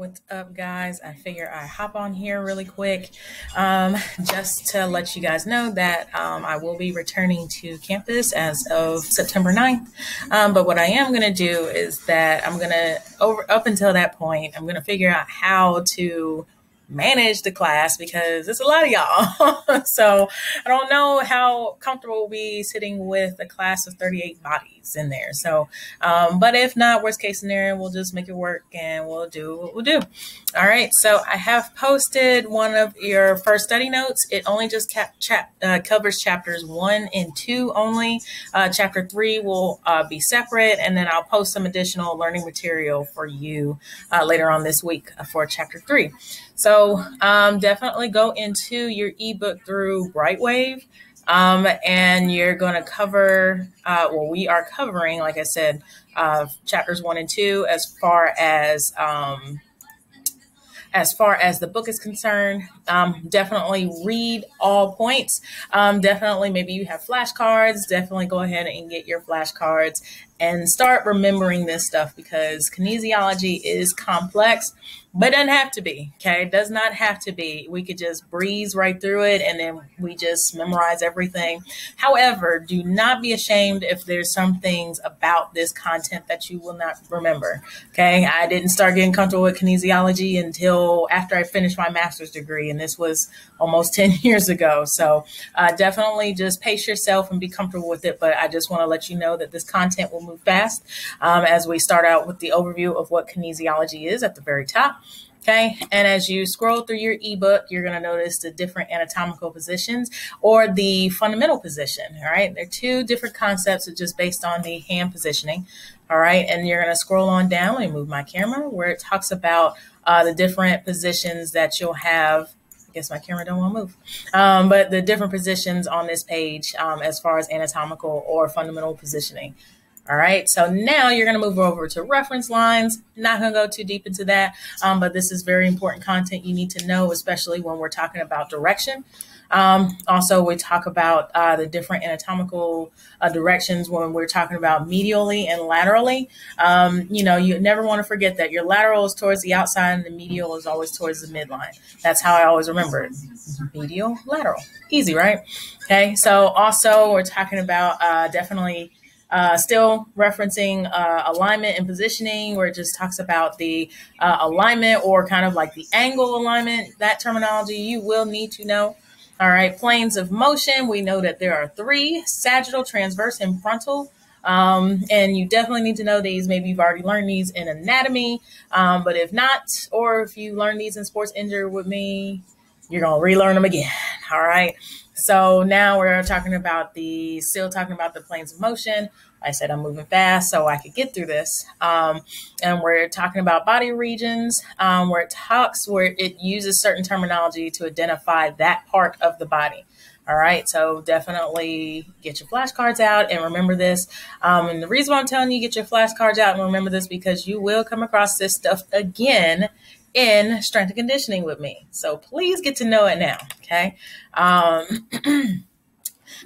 What's up, guys? I figure I hop on here really quick um, just to let you guys know that um, I will be returning to campus as of September 9th. Um, but what I am going to do is that I'm going to, up until that point, I'm going to figure out how to manage the class because it's a lot of y'all. so I don't know how comfortable we'll be sitting with a class of 38 bodies in there. So, um, but if not, worst case scenario, we'll just make it work and we'll do what we'll do. All right. So I have posted one of your first study notes. It only just cap- chap- uh, covers chapters one and two only. Uh, chapter three will uh, be separate, and then I'll post some additional learning material for you uh, later on this week for chapter three. So um, definitely go into your ebook through Brightwave. Um, and you're going to cover, uh, well, we are covering, like I said, uh, chapters one and two as far as um, as far as the book is concerned. Um, definitely read all points. Um, definitely, maybe you have flashcards. Definitely go ahead and get your flashcards and start remembering this stuff because kinesiology is complex, but it doesn't have to be. Okay, it does not have to be. We could just breeze right through it and then we just memorize everything. However, do not be ashamed if there's some things about this content that you will not remember. Okay, I didn't start getting comfortable with kinesiology until after I finished my master's degree, and this was almost 10 years ago. So uh, definitely just pace yourself and be comfortable with it. But I just want to let you know that this content will move fast um, as we start out with the overview of what kinesiology is at the very top. Okay, and as you scroll through your ebook, you're going to notice the different anatomical positions or the fundamental position. All right, they're two different concepts just based on the hand positioning. All right, and you're going to scroll on down. Let me move my camera where it talks about uh, the different positions that you'll have I guess my camera don't want to move. Um, but the different positions on this page um, as far as anatomical or fundamental positioning. All right, so now you're going to move over to reference lines. Not going to go too deep into that, um, but this is very important content you need to know, especially when we're talking about direction. Um, also, we talk about uh, the different anatomical uh, directions when we're talking about medially and laterally. Um, you know, you never want to forget that your lateral is towards the outside and the medial is always towards the midline. That's how I always remember it. Medial, lateral. Easy, right? Okay, so also we're talking about uh, definitely uh, still referencing uh, alignment and positioning, where it just talks about the uh, alignment or kind of like the angle alignment. That terminology you will need to know. All right, planes of motion. We know that there are three sagittal, transverse, and frontal. Um, and you definitely need to know these. Maybe you've already learned these in anatomy, um, but if not, or if you learn these in sports injury with me, you're going to relearn them again. All right. So now we're talking about the, still talking about the planes of motion. I said I'm moving fast so I could get through this. Um, and we're talking about body regions um, where it talks, where it uses certain terminology to identify that part of the body. All right, so definitely get your flashcards out and remember this. Um, and the reason why I'm telling you get your flashcards out and remember this because you will come across this stuff again in strength and conditioning with me. So please get to know it now. Okay. Um,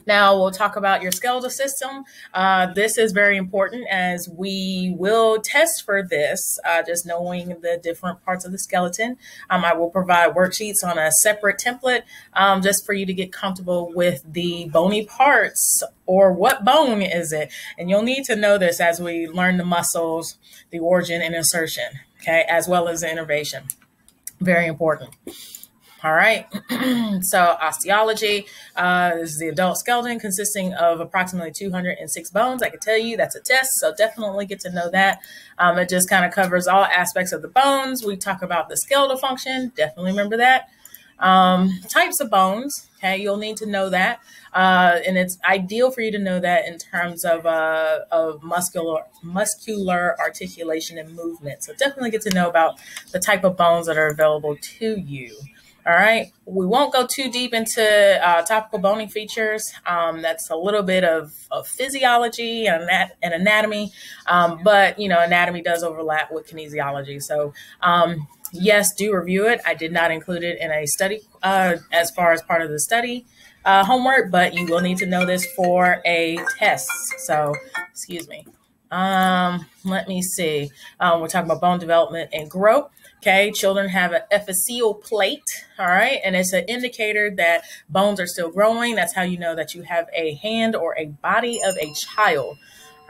Now, we'll talk about your skeletal system. Uh, this is very important as we will test for this, uh, just knowing the different parts of the skeleton. Um, I will provide worksheets on a separate template um, just for you to get comfortable with the bony parts or what bone is it. And you'll need to know this as we learn the muscles, the origin and insertion, okay, as well as innervation. Very important. All right. so osteology uh, is the adult skeleton consisting of approximately 206 bones. I can tell you that's a test, so definitely get to know that. Um, it just kind of covers all aspects of the bones. We talk about the skeletal function. Definitely remember that. Um, types of bones. Okay, you'll need to know that, uh, and it's ideal for you to know that in terms of uh, of muscular muscular articulation and movement. So definitely get to know about the type of bones that are available to you. All right. We won't go too deep into uh, topical boning features. Um, that's a little bit of, of physiology and, and anatomy, um, but you know, anatomy does overlap with kinesiology. So, um, yes, do review it. I did not include it in a study uh, as far as part of the study uh, homework, but you will need to know this for a test. So, excuse me. Um, let me see. Um, we're talking about bone development and growth. Okay, children have an epiphyseal plate, all right, and it's an indicator that bones are still growing. That's how you know that you have a hand or a body of a child.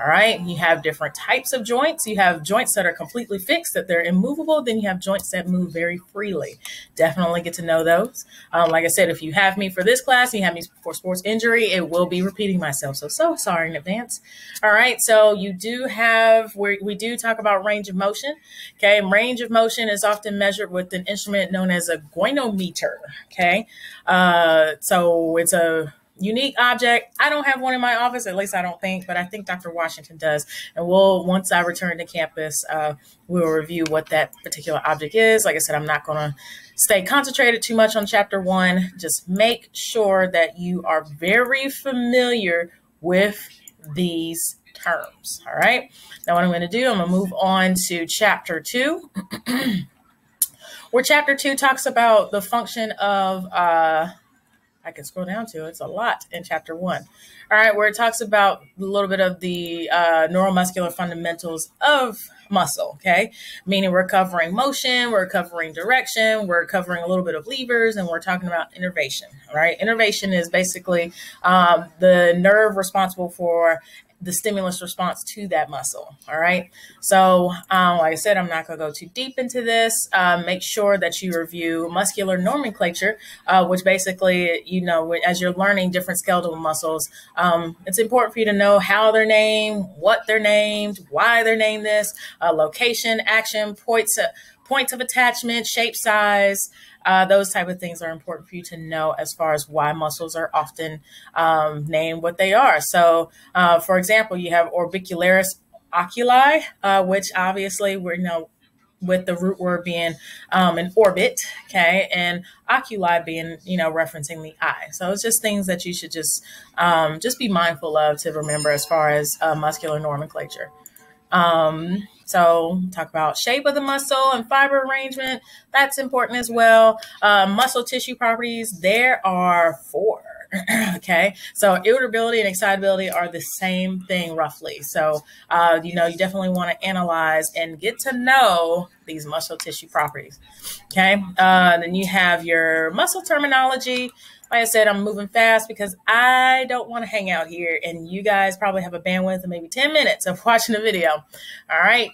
All right. You have different types of joints. You have joints that are completely fixed, that they're immovable. Then you have joints that move very freely. Definitely get to know those. Um, like I said, if you have me for this class, you have me for sports injury, it will be repeating myself. So, so sorry in advance. All right. So you do have, we we do talk about range of motion. Okay. And range of motion is often measured with an instrument known as a goniometer. Okay. Uh, so it's a unique object. I don't have one in my office, at least I don't think, but I think Dr. Washington does. And we'll, once I return to campus, uh, we'll review what that particular object is. Like I said, I'm not going to stay concentrated too much on chapter one. Just make sure that you are very familiar with these terms. All right. Now, what I'm going to do, I'm going to move on to chapter two. where chapter two talks about the function of uh, I can scroll down to. It's a lot in chapter one. All right, where it talks about a little bit of the uh, neuromuscular fundamentals of muscle. Okay, meaning we're covering motion, we're covering direction, we're covering a little bit of levers, and we're talking about innervation. All right, innervation is basically um, the nerve responsible for the stimulus response to that muscle. All right. So, um, like I said, I'm not going to go too deep into this. Uh, make sure that you review muscular nomenclature, uh, which basically, you know, as you're learning different skeletal muscles, um, it's important for you to know how they're named, what they're named, why they're named this, uh, location, action, points, points of attachment, shape, size. Uh, those type of things are important for you to know as far as why muscles are often um, named what they are. So, uh, for example, you have orbicularis oculi, uh, which obviously we're you know with the root word being um, an orbit, okay, and oculi being, you know, referencing the eye. So it's just things that you should just um, just be mindful of to remember as far as uh, muscular nomenclature. Um, so talk about shape of the muscle and fiber arrangement. That's important as well. Uh, muscle tissue properties. There are four. okay. So irritability and excitability are the same thing roughly. So, uh, you know, you definitely want to analyze and get to know these muscle tissue properties. Okay. Uh, then you have your muscle terminology like I said, I'm moving fast because I don't want to hang out here and you guys probably have a bandwidth of maybe 10 minutes of watching the video. All right.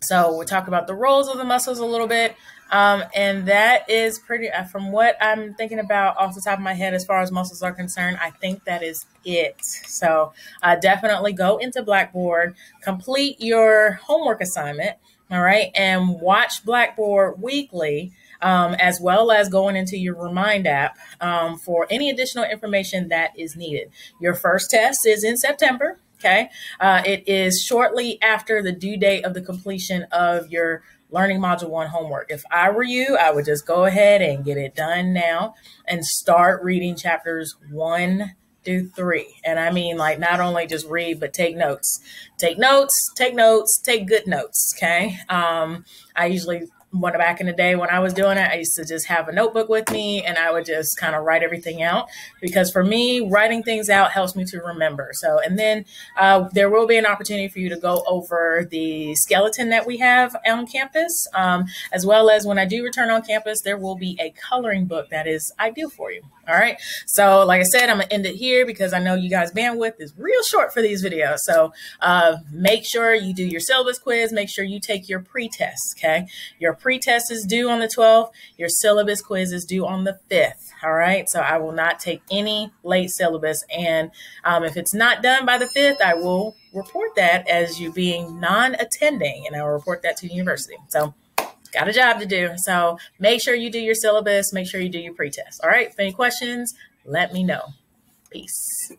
So we'll talk about the roles of the muscles a little bit. Um, and that is pretty, uh, from what I'm thinking about off the top of my head, as far as muscles are concerned, I think that is it. So uh, definitely go into Blackboard, complete your homework assignment, all right, and watch Blackboard weekly um, as well as going into your Remind app um, for any additional information that is needed. Your first test is in September. Okay. Uh, it is shortly after the due date of the completion of your learning module one homework. If I were you, I would just go ahead and get it done now and start reading chapters one through three. And I mean, like, not only just read, but take notes. Take notes, take notes, take good notes. Okay. Um, I usually when back in the day when I was doing it, I used to just have a notebook with me and I would just kind of write everything out because for me, writing things out helps me to remember. So, and then uh, there will be an opportunity for you to go over the skeleton that we have on campus, um, as well as when I do return on campus, there will be a coloring book that is ideal for you. All right. So, like I said, I'm going to end it here because I know you guys' bandwidth is real short for these videos. So, uh, make sure you do your syllabus quiz. Make sure you take your pre-test. Okay. Your pre-test is due on the 12th. Your syllabus quiz is due on the 5th. All right. So, I will not take any late syllabus. And um, if it's not done by the 5th, I will report that as you being non attending and I'll report that to the university. So, got a job to do. So make sure you do your syllabus, make sure you do your pretest. All right. If any questions, let me know. Peace.